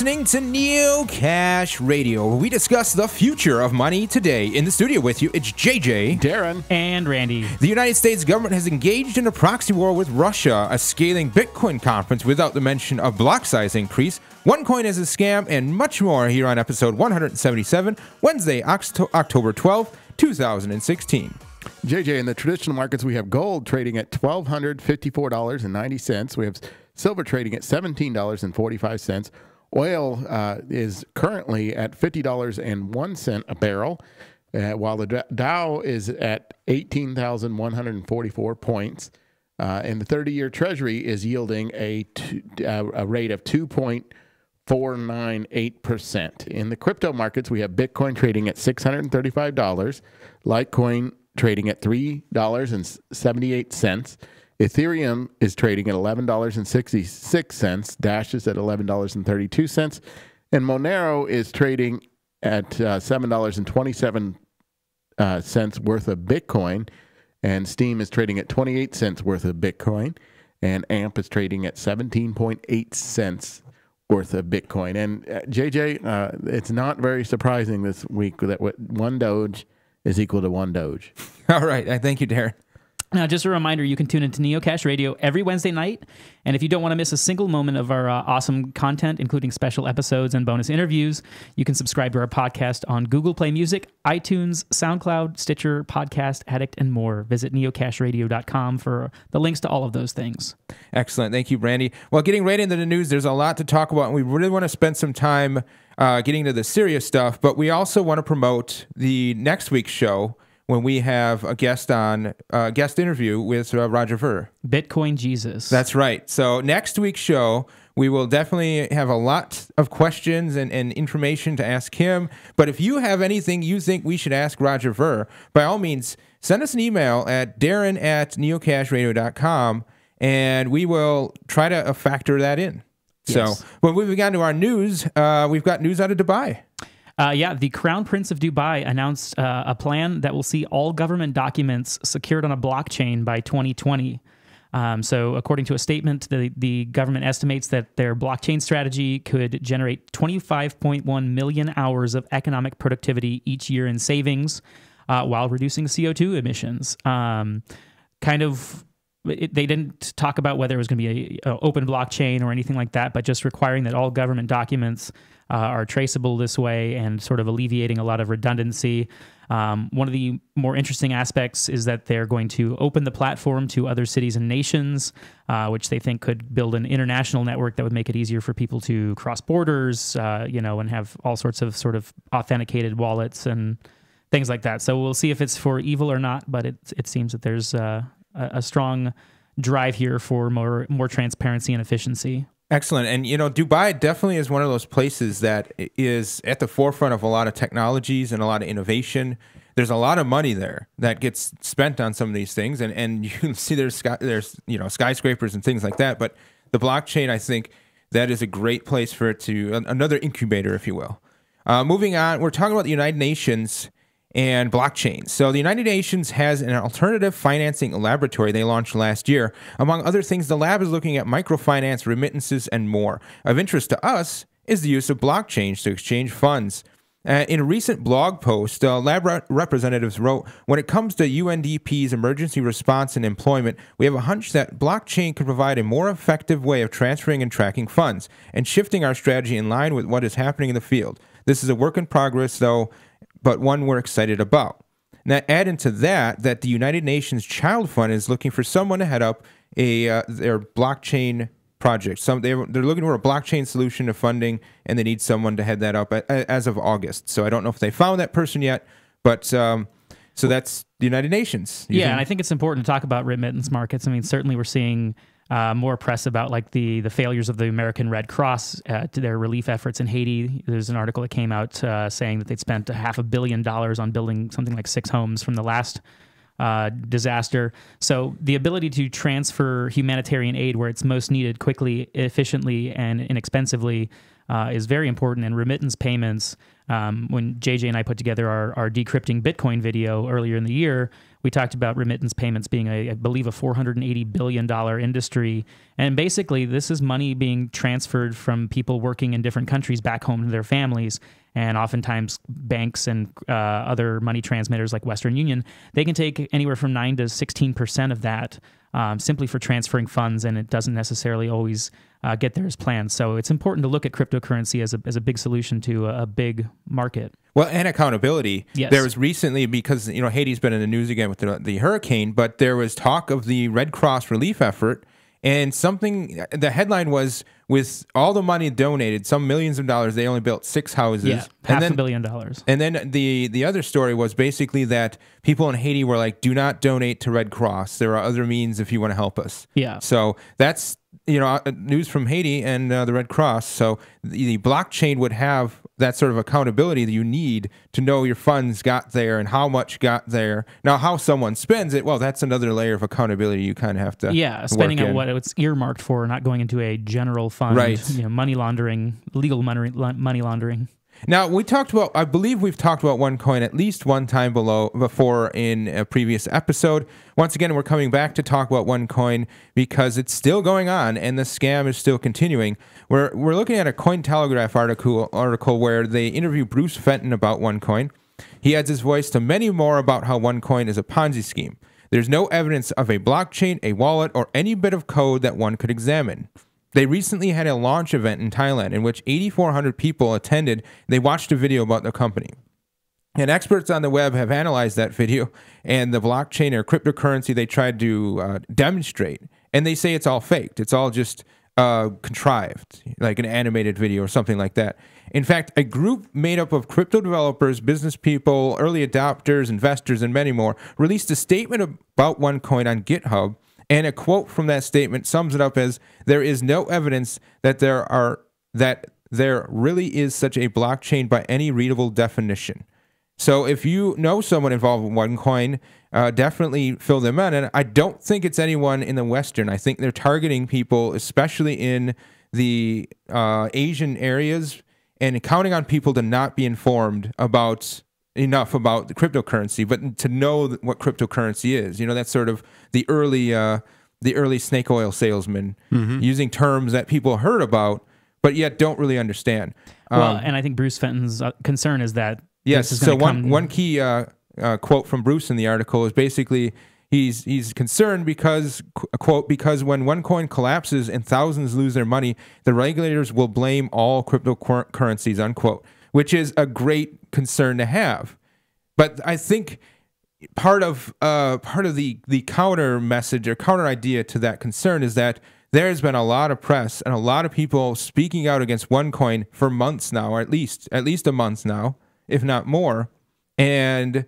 listening to Neocash Radio, where we discuss the future of money today. In the studio with you, it's JJ. Darren. And Randy. The United States government has engaged in a proxy war with Russia, a scaling Bitcoin conference without the mention of block size increase. OneCoin is a scam, and much more here on episode 177, Wednesday, Oct- October 12th, 2016. JJ, in the traditional markets, we have gold trading at $1,254.90. We have silver trading at $17.45. Oil uh, is currently at $50.01 a barrel, uh, while the Dow is at 18,144 points. Uh, and the 30 year Treasury is yielding a, two, uh, a rate of 2.498%. In the crypto markets, we have Bitcoin trading at $635, Litecoin trading at $3.78. Ethereum is trading at $11.66. Dash is at $11.32. And Monero is trading at uh, $7.27 uh, cents worth of Bitcoin. And Steem is trading at 28 cents worth of Bitcoin. And AMP is trading at 17.8 cents worth of Bitcoin. And uh, JJ, uh, it's not very surprising this week that one Doge is equal to one Doge. All right. I thank you, Darren. Now, just a reminder, you can tune into Neocash Radio every Wednesday night. And if you don't want to miss a single moment of our uh, awesome content, including special episodes and bonus interviews, you can subscribe to our podcast on Google Play Music, iTunes, SoundCloud, Stitcher, Podcast Addict, and more. Visit neocashradio.com for the links to all of those things. Excellent. Thank you, Randy. Well, getting right into the news, there's a lot to talk about, and we really want to spend some time uh, getting to the serious stuff, but we also want to promote the next week's show when we have a guest on a uh, guest interview with uh, Roger Ver. Bitcoin Jesus. That's right. So next week's show, we will definitely have a lot of questions and, and information to ask him. But if you have anything you think we should ask Roger Ver, by all means, send us an email at darren at neocashradio.com and we will try to uh, factor that in. Yes. So when we begin to our news, uh, we've got news out of Dubai. Uh, yeah, the Crown Prince of Dubai announced uh, a plan that will see all government documents secured on a blockchain by 2020. Um, so, according to a statement, the, the government estimates that their blockchain strategy could generate 25.1 million hours of economic productivity each year in savings uh, while reducing CO2 emissions. Um, kind of it, they didn't talk about whether it was going to be a, a, open blockchain or anything like that, but just requiring that all government documents uh, are traceable this way and sort of alleviating a lot of redundancy. Um, one of the more interesting aspects is that they're going to open the platform to other cities and nations, uh, which they think could build an international network that would make it easier for people to cross borders, uh, you know, and have all sorts of sort of authenticated wallets and things like that. So we'll see if it's for evil or not, but it it seems that there's uh, a, a strong drive here for more more transparency and efficiency. Excellent. And, you know, Dubai definitely is one of those places that is at the forefront of a lot of technologies and a lot of innovation. There's a lot of money there that gets spent on some of these things. And, and you can see there's, sky, there's, you know, skyscrapers and things like that. But the blockchain, I think that is a great place for it to, another incubator, if you will. Uh, moving on, we're talking about the United Nations and blockchain. So, the United Nations has an alternative financing laboratory they launched last year. Among other things, the lab is looking at microfinance, remittances, and more. Of interest to us is the use of blockchain to exchange funds. Uh, in a recent blog post, uh, lab re- representatives wrote When it comes to UNDP's emergency response and employment, we have a hunch that blockchain could provide a more effective way of transferring and tracking funds and shifting our strategy in line with what is happening in the field. This is a work in progress, though, but one we're excited about. Now, add into that that the United Nations Child Fund is looking for someone to head up a uh, their blockchain project. Some they they're looking for a blockchain solution to funding, and they need someone to head that up as of August. So I don't know if they found that person yet, but um, so that's the United Nations. Yeah, and I think it's important to talk about remittance markets. I mean, certainly we're seeing uh, more press about like the the failures of the American Red Cross uh, to their relief efforts in Haiti. There's an article that came out uh, saying that they'd spent a half a billion dollars on building something like six homes from the last uh, disaster. So the ability to transfer humanitarian aid where it's most needed quickly, efficiently, and inexpensively uh, is very important. And remittance payments Um, when JJ and I put together our, our decrypting Bitcoin video earlier in the year, we talked about remittance payments being, a, I believe, a $480 billion industry. And basically, this is money being transferred from people working in different countries back home to their families. And oftentimes, banks and uh, other money transmitters like Western Union, they can take anywhere from 9 to 16% of that um, simply for transferring funds, and it doesn't necessarily always uh, get there as planned. So it's important to look at cryptocurrency as a, as a big solution to a, a big market. Well, and accountability. Yes. There was recently because you know Haiti's been in the news again with the, the hurricane, but there was talk of the Red Cross relief effort, and something. The headline was with all the money donated, some millions of dollars, they only built six houses. Yeah, half then, a billion dollars. And then the the other story was basically that people in Haiti were like, "Do not donate to Red Cross. There are other means if you want to help us." Yeah. So that's you know uh, news from Haiti and uh, the Red Cross. So the, the blockchain would have that sort of accountability that you need to know your funds got there and how much got there. Now, how someone spends it, well, that's another layer of accountability you kind of have to Yeah, spending on what it's earmarked for, not going into a general fund. Right. You know, money laundering, legal money money laundering. Now we talked about. I believe we've talked about OneCoin at least one time below before in a previous episode. Once again, we're coming back to talk about OneCoin because it's still going on and the scam is still continuing. We're we're looking at a Cointelegraph article article where they interview Bruce Fenton about OneCoin. He adds his voice to many more about how OneCoin is a Ponzi scheme. There's no evidence of a blockchain, a wallet, or any bit of code that one could examine. They recently had a launch event in Thailand in which 8,400 people attended. They watched a video about the company. And experts on the web have analyzed that video and the blockchain or cryptocurrency they tried to uh, demonstrate. And they say it's all faked. It's all just uh, contrived, like an animated video or something like that. In fact, a group made up of crypto developers, business people, early adopters, investors, and many more released a statement about OneCoin on GitHub. And a quote from that statement sums it up as there is no evidence that there are that there really is such a blockchain by any readable definition. So if you know someone involved in OneCoin, uh, definitely fill them in. And I don't think it's anyone in the Western. I think they're targeting people, especially in the uh, Asian areas, and counting on people to not be informed about enough about the cryptocurrency, but to know what cryptocurrency is. You know, that's sort of the early uh, the early snake oil salesman using terms that people heard about, but yet don't really understand. well, Um, and I think Bruce Fenton's uh, concern is that Yes. is So one one key uh, uh, quote from Bruce in the article is basically he's he's concerned because quote because when OneCoin collapses and thousands lose their money, the regulators will blame all cryptocurrencies unquote, which is a great concern to have. But I think part of uh, part of the the counter message or counter idea to that concern is that there's been a lot of press and a lot of people speaking out against OneCoin for months now, or at least at least a month now, if not more. And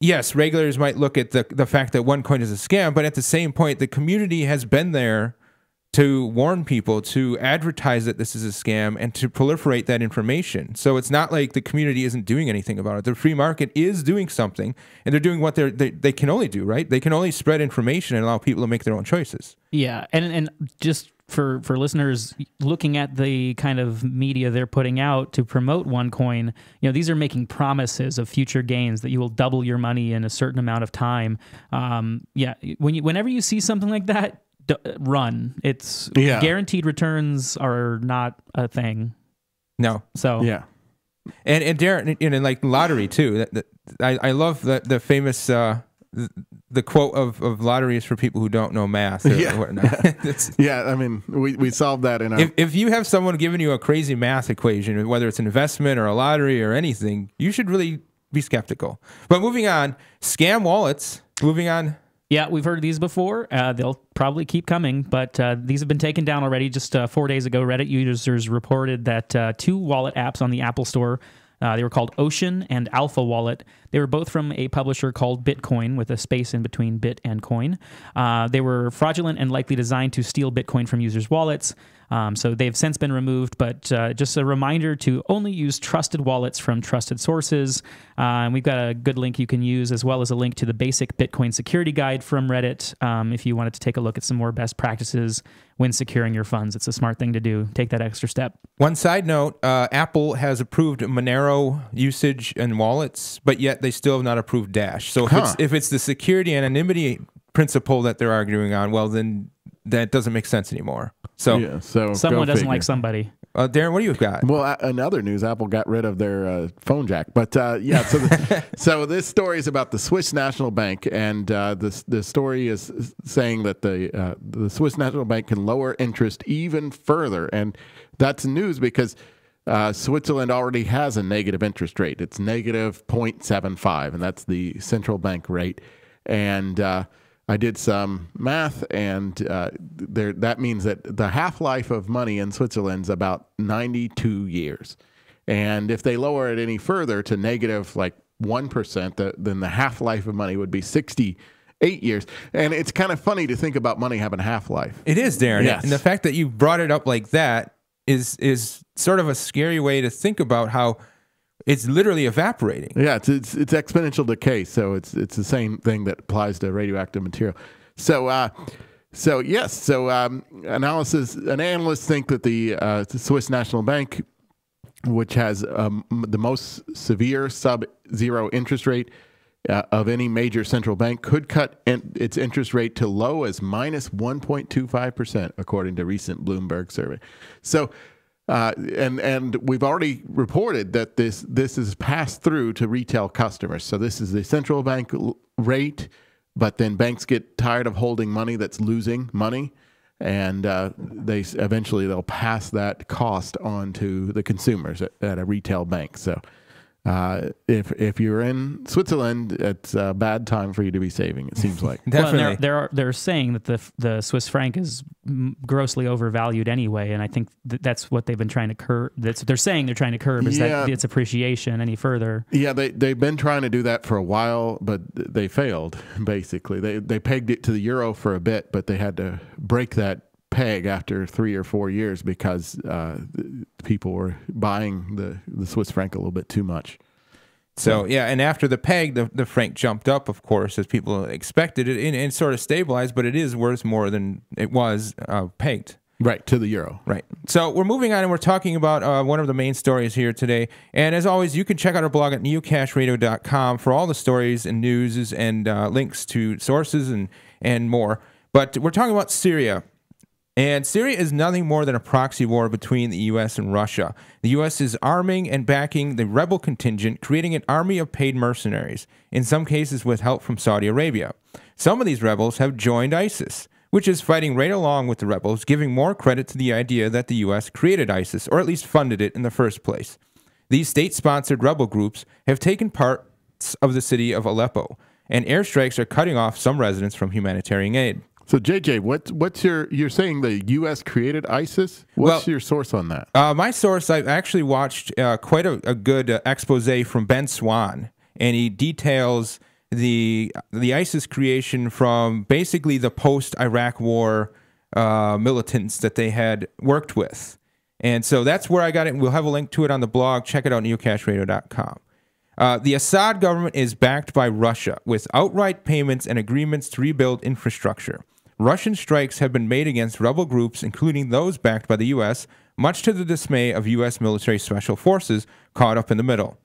yes, regulators might look at the the fact that OneCoin is a scam, but at the same point, the community has been there to warn people, to advertise that this is a scam, and to proliferate that information. So it's not like the community isn't doing anything about it. The free market is doing something, and they're doing what they they can only do. Right? They can only spread information and allow people to make their own choices. Yeah, and and just for for listeners looking at the kind of media they're putting out to promote OneCoin, you know, these are making promises of future gains that you will double your money in a certain amount of time. Um, yeah, when you whenever you see something like that, run. It's Yeah. guaranteed returns are not a thing. No, So Yeah. and and Darren, and, and like lottery too. That, that, I I love the the famous. Uh, the, the quote of, of lottery is for people who don't know math or Yeah. whatnot. It's- Yeah. I mean, we, we solved that in our. if, if you have someone giving you a crazy math equation, whether it's an investment or a lottery or anything, you should really be skeptical. But moving on, scam wallets. Moving on. Yeah, we've heard of these before. Uh, they'll probably keep coming, but uh, these have been taken down already. Just uh, four days ago, Reddit users reported that uh, two wallet apps on the Apple Store. Uh, they were called Ocean and Alpha Wallet. They were both from a publisher called Bitcoin, with a space in between bit and coin. Uh, they were fraudulent and likely designed to steal Bitcoin from users' wallets. Um, so they've since been removed, but uh, just a reminder to only use trusted wallets from trusted sources. Uh, and we've got a good link you can use, as well as a link to the basic Bitcoin security guide from Reddit um, if you wanted to take a look at some more best practices when securing your funds. It's a smart thing to do. Take that extra step. One side note uh, Apple has approved Monero usage in wallets, but yet they still have not approved Dash. So if, Huh. it's, if it's the security anonymity principle that they're arguing on, well, then that doesn't make sense anymore. So, Yeah, so Someone doesn't figure. like somebody. uh, Darren, what do you got? Well, uh, in other news, Apple got rid of their uh, phone jack. But uh, yeah, so the, so this story is about the Swiss National Bank, and uh, the the story is saying that the uh, the Swiss National Bank can lower interest even further, and that's news because. Uh, Switzerland already has a negative interest rate. It's negative 0.75, and that's the central bank rate. And uh, I did some math, and uh, there that means that the half life of money in Switzerland's about 92 years. And if they lower it any further to negative like 1%, the, then the half life of money would be 68 years. And it's kind of funny to think about money having a half life. It is, Darren. Yes. And the fact that you brought it up like that is is sort of a scary way to think about how it's literally evaporating. Yeah, it's, it's it's exponential decay, so it's it's the same thing that applies to radioactive material. So, uh, so yes, so um, analysis and analysts think that the, uh, Swiss National Bank, which has um, the most severe sub-zero interest rate uh, of any major central bank, could cut in, its interest rate to low as minus 1.25 percent, according to recent Bloomberg survey. So. Uh, and and we've already reported that this this is passed through to retail customers. So this is the central bank rate, but then banks get tired of holding money that's losing money, and uh, they eventually they'll pass that cost on to the consumers at, at a retail bank. So. Uh, if if you're in Switzerland, it's a bad time for you to be saving. It seems like. Well, Definitely. they're, they're they're saying that the the Swiss franc is grossly overvalued anyway, and I think that that's what they've been trying to curb. That's what they're saying they're trying to curb is Yeah. that its appreciation any further. Yeah, they they've been trying to do that for a while, but they failed. Basically, they they pegged it to the euro for a bit, but they had to break that peg after three or four years because uh, people were buying the the Swiss franc a little bit too much. So yeah, and after the peg, the, the franc jumped up, of course, as people expected it, and, and sort of stabilized. But it is worth more than it was uh, pegged. Right to the euro. Right. So we're moving on and we're talking about uh, one of the main stories here today. And as always, you can check out our blog at neocashradio.com for all the stories and news and uh, links to sources and, and more. But we're talking about Syria. And Syria is nothing more than a proxy war between the U.S. and Russia. The U.S. is arming and backing the rebel contingent, creating an army of paid mercenaries, in some cases with help from Saudi Arabia. Some of these rebels have joined ISIS, which is fighting right along with the rebels, giving more credit to the idea that the U.S. created ISIS, or at least funded it in the first place. These state sponsored rebel groups have taken parts of the city of Aleppo, and airstrikes are cutting off some residents from humanitarian aid. So JJ, what what's your you're saying the U.S. created ISIS? What's Well- your source on that? Uh, my source, I've actually watched uh, quite a, a good uh, expose from Ben Swann, and he details the the ISIS creation from basically the post Iraq War uh, militants that they had worked with, and so that's where I got it. We'll have a link to it on the blog. Check it out, neocashradio.com. Uh, the Assad government is backed by Russia with outright payments and agreements to rebuild infrastructure. Russian strikes have been made against rebel groups, including those backed by the U.S., much to the dismay of U.S. military special forces caught up in the middle.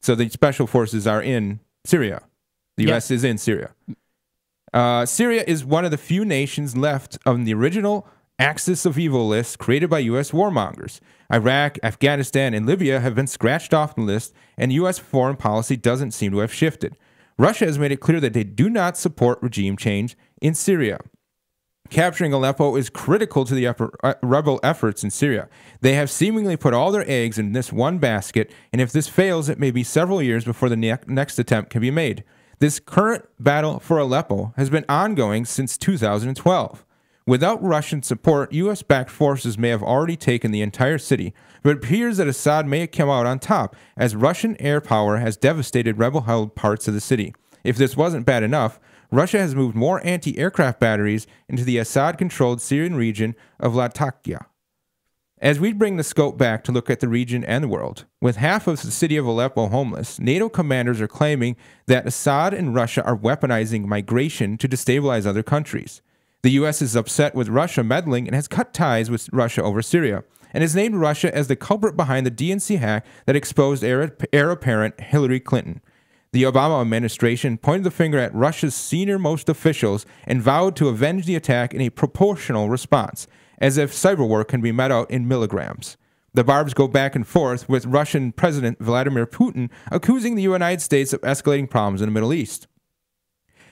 So the special forces are in Syria. The U.S. is in Syria. Uh, Syria is one of the few nations left on the original axis of evil list created by U.S. warmongers. Iraq, Afghanistan, and Libya have been scratched off the list, and U.S. foreign policy doesn't seem to have shifted. Russia has made it clear that they do not support regime change in Syria. Capturing Aleppo is critical to the uh, rebel efforts in Syria. They have seemingly put all their eggs in this one basket, and if this fails, it may be several years before the ne- next attempt can be made. This current battle for Aleppo has been ongoing since 2012. Without Russian support, U.S. backed forces may have already taken the entire city, but it appears that Assad may have come out on top, as Russian air power has devastated rebel held parts of the city. If this wasn't bad enough, Russia has moved more anti aircraft batteries into the Assad controlled Syrian region of Latakia. As we bring the scope back to look at the region and the world, with half of the city of Aleppo homeless, NATO commanders are claiming that Assad and Russia are weaponizing migration to destabilize other countries. The U.S. is upset with Russia meddling and has cut ties with Russia over Syria, and has named Russia as the culprit behind the DNC hack that exposed heir apparent Hillary Clinton. The Obama administration pointed the finger at Russia's senior most officials and vowed to avenge the attack in a proportional response as if cyber war can be met out in milligrams. The barbs go back and forth, with Russian President Vladimir Putin accusing the United States of escalating problems in the Middle East.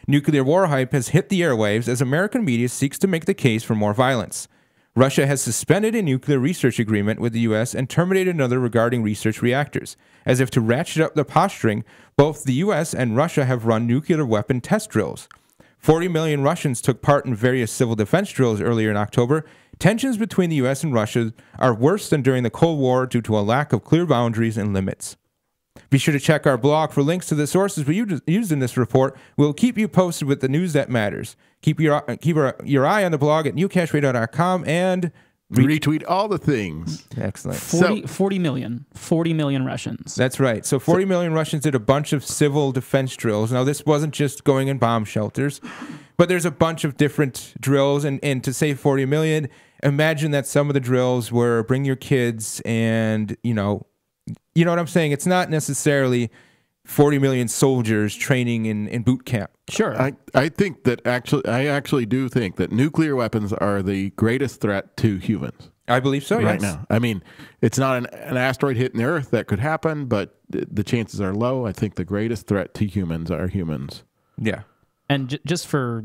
Nuclear war hype has hit the airwaves as American media seeks to make the case for more violence. Russia has suspended a nuclear research agreement with the U.S. and terminated another regarding research reactors. As if to ratchet up the posturing, both the U.S. and Russia have run nuclear weapon test drills. 40 million Russians took part in various civil defense drills earlier in October. Tensions between the US and Russia are worse than during the Cold War due to a lack of clear boundaries and limits. Be sure to check our blog for links to the sources we used in this report. We'll keep you posted with the news that matters. Keep your, keep your eye on the blog at neocashradio.com and retweet all the things. Excellent. 40, so, 40 million. 40 million Russians. That's right. So 40 so, million Russians did a bunch of civil defense drills. Now, this wasn't just going in bomb shelters, but there's a bunch of different drills. And, and to say 40 million, imagine that some of the drills were bring your kids and, you know, you know what I'm saying? It's not necessarily 40 million soldiers training in, in boot camp. Sure. I, I think that actually, I actually do think that nuclear weapons are the greatest threat to humans. I believe so, right yes. now. I mean, it's not an, an asteroid hitting the Earth that could happen, but the, the chances are low. I think the greatest threat to humans are humans. Yeah. And j- just for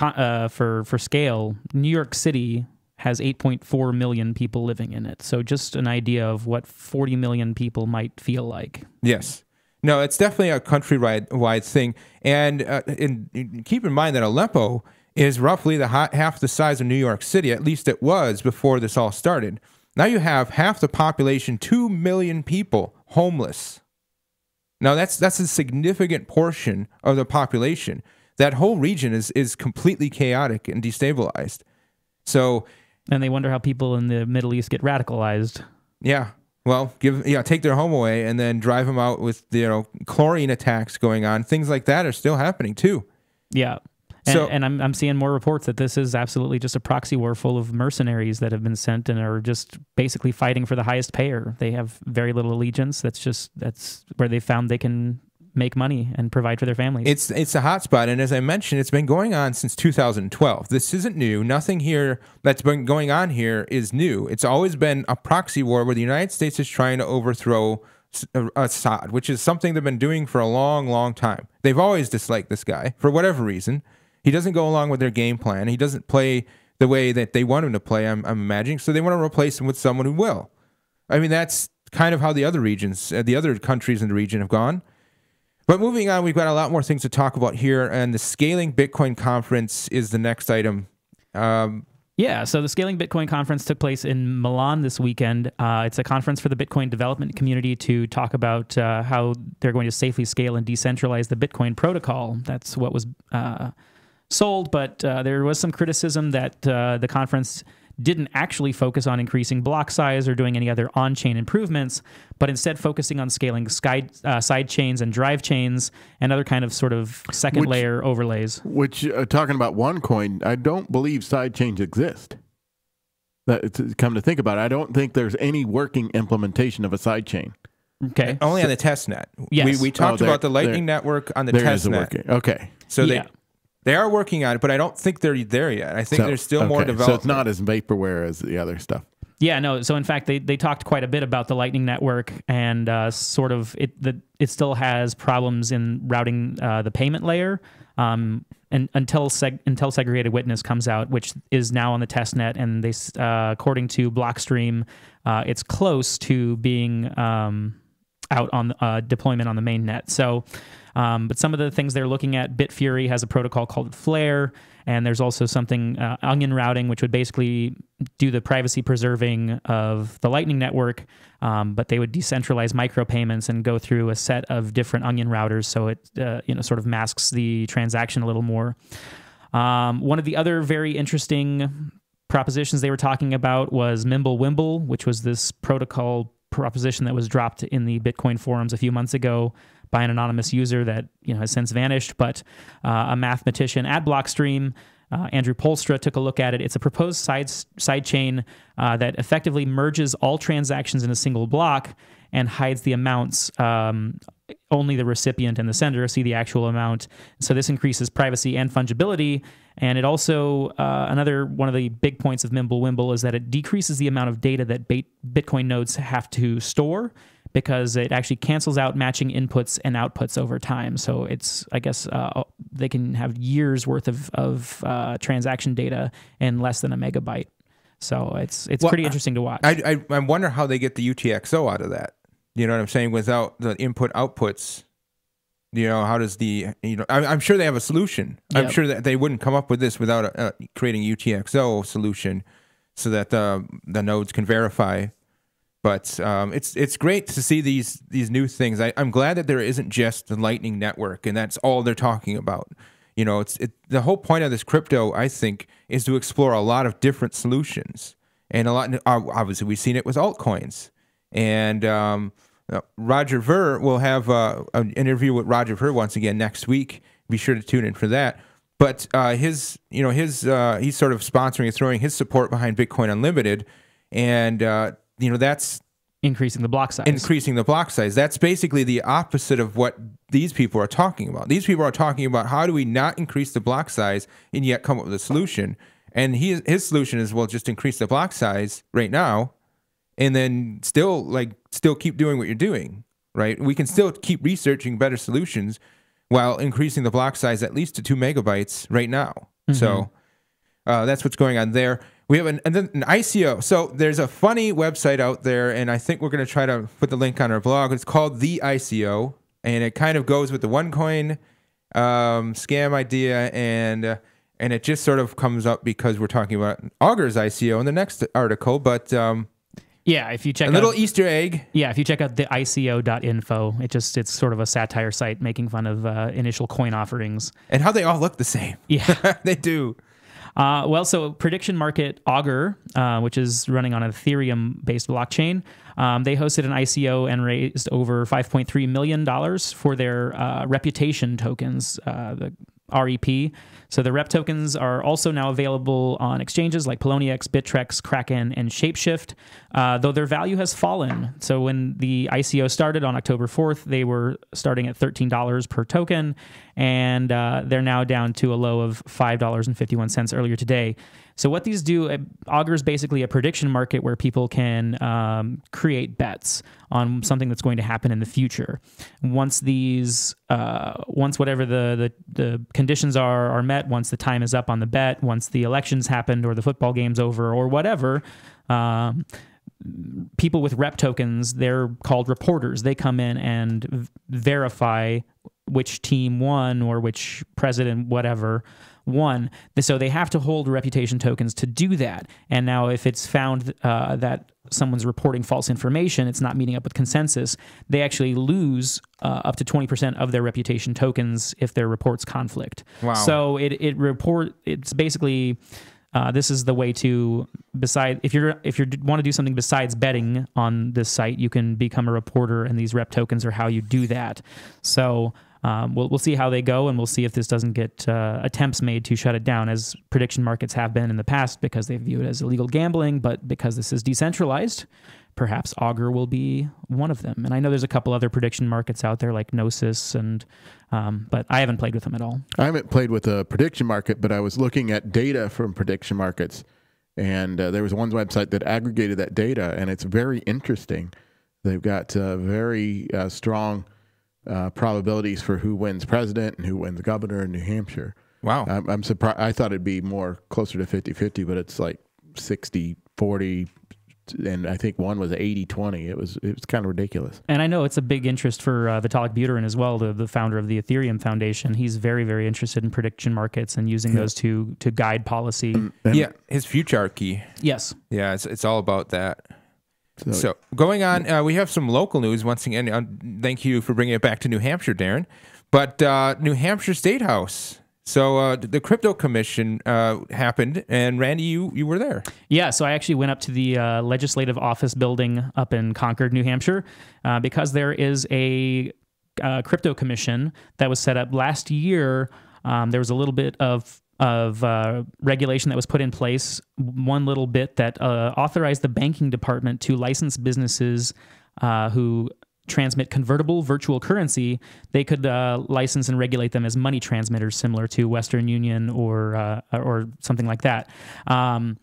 uh, for for scale, New York City has 8.4 million people living in it. So just an idea of what 40 million people might feel like. Yes. No, it's definitely a countrywide wide thing. And, uh, and keep in mind that Aleppo is roughly the half the size of New York City. At least it was before this all started. Now you have half the population, two million people, homeless. Now that's that's a significant portion of the population. That whole region is is completely chaotic and destabilized. So, and they wonder how people in the Middle East get radicalized. Yeah, well, give yeah, take their home away and then drive them out with you know chlorine attacks going on. Things like that are still happening too. Yeah. And, so, and I'm, I'm seeing more reports that this is absolutely just a proxy war full of mercenaries that have been sent and are just basically fighting for the highest payer. They have very little allegiance. That's just that's where they found they can make money and provide for their families. It's it's a hotspot, and as I mentioned, it's been going on since 2012. This isn't new. Nothing here that's been going on here is new. It's always been a proxy war where the United States is trying to overthrow Assad, which is something they've been doing for a long, long time. They've always disliked this guy for whatever reason. He doesn't go along with their game plan. He doesn't play the way that they want him to play. I'm, I'm imagining, so they want to replace him with someone who will. I mean, that's kind of how the other regions, uh, the other countries in the region have gone. But moving on, we've got a lot more things to talk about here, and the Scaling Bitcoin Conference is the next item. Um, yeah, so the Scaling Bitcoin Conference took place in Milan this weekend. Uh, it's a conference for the Bitcoin development community to talk about uh, how they're going to safely scale and decentralize the Bitcoin protocol. That's what was uh, sold, but uh, there was some criticism that uh, the conference didn't actually focus on increasing block size or doing any other on chain improvements, but instead focusing on scaling sky, uh, side chains and drive chains and other kind of sort of second which, layer overlays. Which, uh, talking about OneCoin, I don't believe side chains exist. That come to think about it, I don't think there's any working implementation of a side chain. Okay. Only so, on the test net. Yes. We, we talked oh, about the Lightning Network on the test net. Working. Okay. So yeah. They they are working on it, but I don't think they're there yet. I think so, there's still okay. more development. So it's not as vaporware as the other stuff. Yeah, no. So in fact, they, they talked quite a bit about the Lightning Network and uh, sort of it the it still has problems in routing uh, the payment layer. Um, and until seg- until segregated witness comes out, which is now on the test net, and they uh, according to Blockstream, uh, it's close to being um, out on uh, deployment on the main net. So um, but some of the things they're looking at, Bitfury has a protocol called Flare, and there's also something uh, onion routing, which would basically do the privacy preserving of the Lightning Network, um, but they would decentralize micropayments and go through a set of different onion routers, so it uh, you know sort of masks the transaction a little more. Um, one of the other very interesting propositions they were talking about was Mimblewimble, which was this protocol proposition that was dropped in the Bitcoin forums a few months ago by an anonymous user that you know has since vanished. But uh, a mathematician at Blockstream, uh, Andrew Poelstra took a look at it. It's a proposed side side chain uh, that effectively merges all transactions in a single block and hides the amounts. Um, only the recipient and the sender see the actual amount. So this increases privacy and fungibility. And it also uh, another one of the big points of Mimblewimble is that it decreases the amount of data that Bitcoin nodes have to store because it actually cancels out matching inputs and outputs over time. So it's, I guess, uh, they can have years worth of, of uh, transaction data in less than a megabyte. So it's it's well, pretty interesting to watch. I, I, I wonder how they get the UTXO out of that. You know what I'm saying? Without the input outputs, you know how does the you know? I, am sure they have a solution. Yep. I'm sure that they wouldn't come up with this without a, a creating UTXO solution, so that the the nodes can verify but um, it's it's great to see these these new things. I, am glad that there isn't just the Lightning Network and that's all they're talking about. You know, it's it, the whole point of this crypto. I think is to explore a lot of different solutions, and a lot. Obviously, we've seen it with altcoins, and um, uh, Roger Ver will have uh, an interview with Roger Ver once again next week. Be sure to tune in for that. But uh, his, you know, his uh, he's sort of sponsoring and throwing his support behind Bitcoin Unlimited, and uh, you know that's increasing the block size. Increasing the block size. That's basically the opposite of what these people are talking about. These people are talking about how do we not increase the block size and yet come up with a solution. And he, his solution is well, just increase the block size right now, and then still like still keep doing what you're doing. Right? We can still keep researching better solutions while increasing the block size at least to two megabytes right now. Mm-hmm. So uh, that's what's going on there. We have an, and then an, ICO. So there's a funny website out there, and I think we're going to try to put the link on our blog. It's called the ICO, and it kind of goes with the OneCoin um, scam idea, and uh, and it just sort of comes up because we're talking about Augur's ICO in the next article. But um, yeah, if you check a little Easter egg. Yeah, if you check out the ICO.info, it just it's sort of a satire site making fun of uh, initial coin offerings and how they all look the same. Yeah, they do. Uh, well, so prediction market Augur, uh, which is running on an Ethereum based blockchain, um, they hosted an ICO and raised over $5.3 million for their uh, reputation tokens, uh, the REP. So the rep tokens are also now available on exchanges like Poloniex, Bittrex, Kraken, and Shapeshift, uh, though their value has fallen. So when the ICO started on October 4th, they were starting at $13 per token, and uh, they're now down to a low of $5.51 earlier today. So what these do, uh, Augur is basically a prediction market where people can um, create bets on something that's going to happen in the future. Once these, uh, once whatever the, the the conditions are are met, once the time is up on the bet, once the elections happened or the football game's over or whatever. Um, people with rep tokens, they're called reporters. They come in and verify which team won or which president, whatever, won. So they have to hold reputation tokens to do that. And now, if it's found uh, that someone's reporting false information, it's not meeting up with consensus, they actually lose uh, up to 20% of their reputation tokens if their reports conflict. Wow. So it, it report, it's basically. Uh, this is the way to beside if you're if you want to do something besides betting on this site, you can become a reporter, and these rep tokens are how you do that. So um, we'll, we'll see how they go, and we'll see if this doesn't get uh, attempts made to shut it down, as prediction markets have been in the past, because they view it as illegal gambling. But because this is decentralized, perhaps Augur will be one of them. And I know there's a couple other prediction markets out there, like Gnosis, and um, but I haven't played with them at all. I haven't played with a prediction market, but I was looking at data from prediction markets, and uh, there was one website that aggregated that data, and it's very interesting. They've got uh, very uh, strong uh, probabilities for who wins president and who wins governor in New Hampshire. Wow. I'm, I'm surprised. I thought it'd be more closer to 50 50, but it's like 60 40 and I think one was 80 20. It was it was kind of ridiculous. And I know it's a big interest for uh, Vitalik Buterin as well, the, the founder of the Ethereum Foundation. He's very very interested in prediction markets and using yeah. those to to guide policy. And, and yeah, his Futurarchy. Yes. Yeah, it's it's all about that. So, so going on, uh, we have some local news once again. Uh, thank you for bringing it back to New Hampshire, Darren. But uh, New Hampshire State House So uh, the crypto commission uh, happened, and Randy, you you were there. Yeah, so I actually went up to the uh, legislative office building up in Concord, New Hampshire, uh, because there is a uh, crypto commission that was set up last year. Um, there was a little bit of of uh, regulation that was put in place. One little bit that uh, authorized the banking department to license businesses uh, who transmit convertible virtual currency, they could uh, license and regulate them as money transmitters, similar to Western Union or uh, or something like that. Um,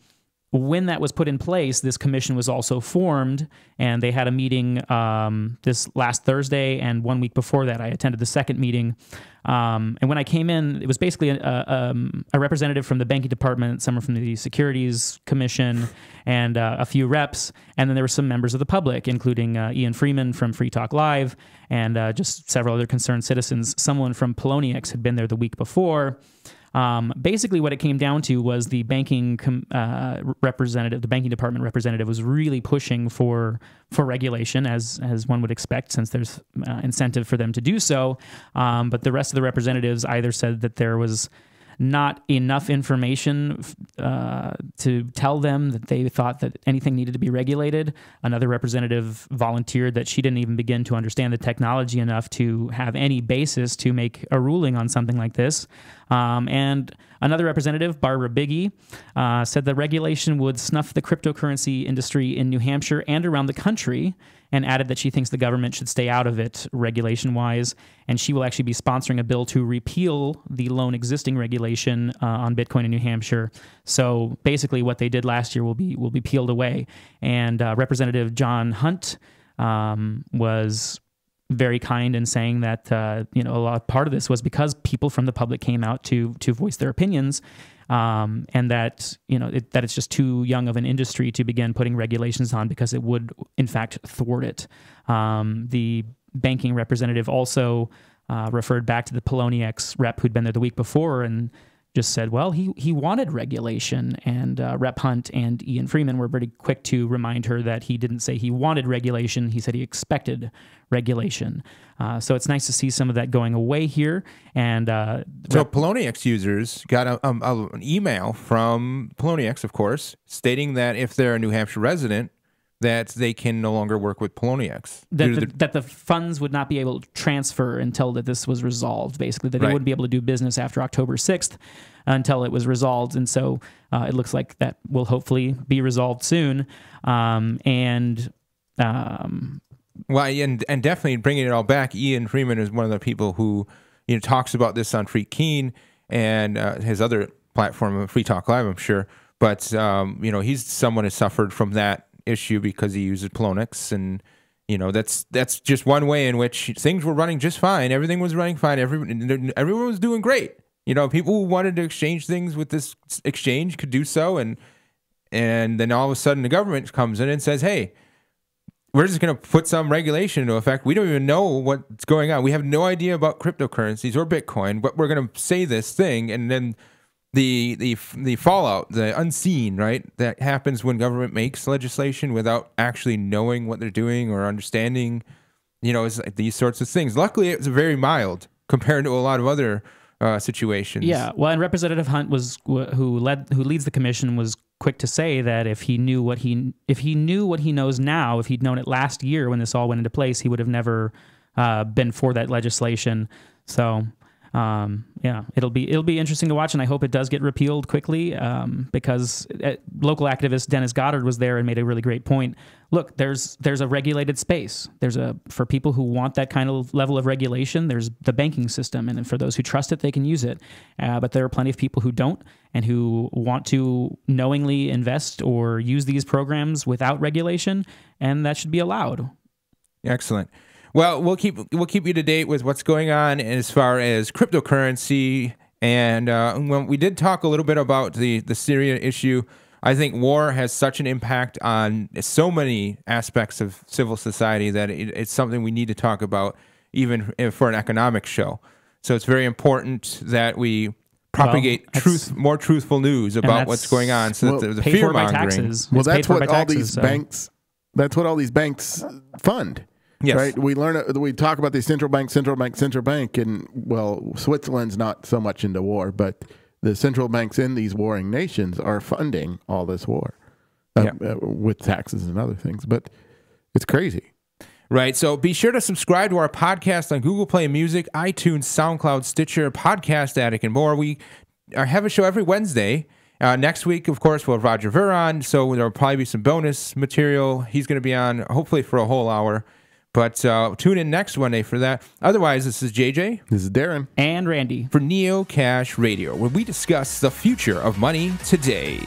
when that was put in place, this commission was also formed, and they had a meeting um, this last Thursday, and one week before that, I attended the second meeting. Um, and when I came in, it was basically a, a, um, a, representative from the banking department, someone from the Securities Commission, and uh, a few reps, and then there were some members of the public, including uh, Ian Freeman from Free Talk Live, and uh, just several other concerned citizens. Someone from Poloniex had been there the week before. Um, basically, what it came down to was the banking uh, representative, the banking department representative, was really pushing for for regulation, as as one would expect, since there's uh, incentive for them to do so. Um, but the rest of the representatives either said that there was not enough information uh, to tell them that they thought that anything needed to be regulated. Another representative volunteered that she didn't even begin to understand the technology enough to have any basis to make a ruling on something like this. Um, and another representative, Barbara Biggie, uh, said the regulation would snuff the cryptocurrency industry in New Hampshire and around the country and added that she thinks the government should stay out of it regulation wise. And she will actually be sponsoring a bill to repeal the lone existing regulation uh, on Bitcoin in New Hampshire. So basically, what they did last year will be will be peeled away. And uh, Representative John Hunt um, was very kind in saying that uh, you know a lot part of this was because people from the public came out to to voice their opinions um, and that you know it, that it's just too young of an industry to begin putting regulations on because it would in fact thwart it. Um, the banking representative also uh, referred back to the Poloniex rep who'd been there the week before and just said, well, he he wanted regulation, and uh, Rep Hunt and Ian Freeman were pretty quick to remind her that he didn't say he wanted regulation; he said he expected regulation. Uh, so it's nice to see some of that going away here. And uh, so Rep- Poloniex users got a, um, a, an email from Poloniex, of course, stating that if they're a New Hampshire resident, that they can no longer work with Poloniex. That the, the, that the funds would not be able to transfer until that this was resolved, basically, that they right. wouldn't be able to do business after October 6th until it was resolved. And so uh, it looks like that will hopefully be resolved soon. Um, and um, well, and and definitely bringing it all back. Ian Freeman is one of the people who you know talks about this on Free Keene and uh, his other platform, Free Talk Live, I'm sure. But um, you know, he's someone who suffered from that issue because he uses Poloniex and you know that's that's just one way in which things were running just fine. Everything was running fine. Everyone everyone was doing great. You know people who wanted to exchange things with this exchange could do so and and then all of a sudden the government comes in and says hey we're just going to put some regulation into effect. We don't even know what's going on. We have no idea about cryptocurrencies or bitcoin but we're going to say this thing and then the the the fallout, the unseen, right, that happens when government makes legislation without actually knowing what they're doing or understanding, you know, like these sorts of things. Luckily, it's very mild compared to a lot of other uh, situations. Yeah, well, and Representative Hunt was who led who leads the commission was quick to say that if he knew what he if he knew what he knows now, if he'd known it last year when this all went into place, he would have never uh, been for that legislation. So um, yeah, it'll be it'll be interesting to watch, and I hope it does get repealed quickly um, because uh, local activist Dennis Goddard was there and made a really great point. Look, there's there's a regulated space. There's a for people who want that kind of level of regulation. There's the banking system, and for those who trust it, they can use it. Uh, but there are plenty of people who don't and who want to knowingly invest or use these programs without regulation, and that should be allowed. Excellent. Well, we'll keep we'll keep you to date with what's going on as far as cryptocurrency, and uh, when we did talk a little bit about the the Syria issue. I think war has such an impact on so many aspects of civil society that it, it's something we need to talk about, even for an economic show. So it's very important that we propagate well, truth, more truthful news about what's going on, so well, that the, the fear mongering. Well, that's what all taxes, these so. banks. That's what all these banks fund Yes. Right. We learn. uh, We talk about the central bank, central bank, central bank, and well, Switzerland's not so much into war, but the central banks in these warring nations are funding all this war uh, uh, with taxes and other things. But it's crazy. Right. So be sure to subscribe to our podcast on Google Play Music, iTunes, SoundCloud, Stitcher, Podcast Addict, and more. We have a show every Wednesday. Uh, next week, of course, we'll have Roger Ver on. So there will probably be some bonus material. He's going to be on hopefully for a whole hour. But uh, tune in next Monday for that. Otherwise, this is JJ This is Darren. And Randy. for Neocash Radio, where we discuss the future of money today.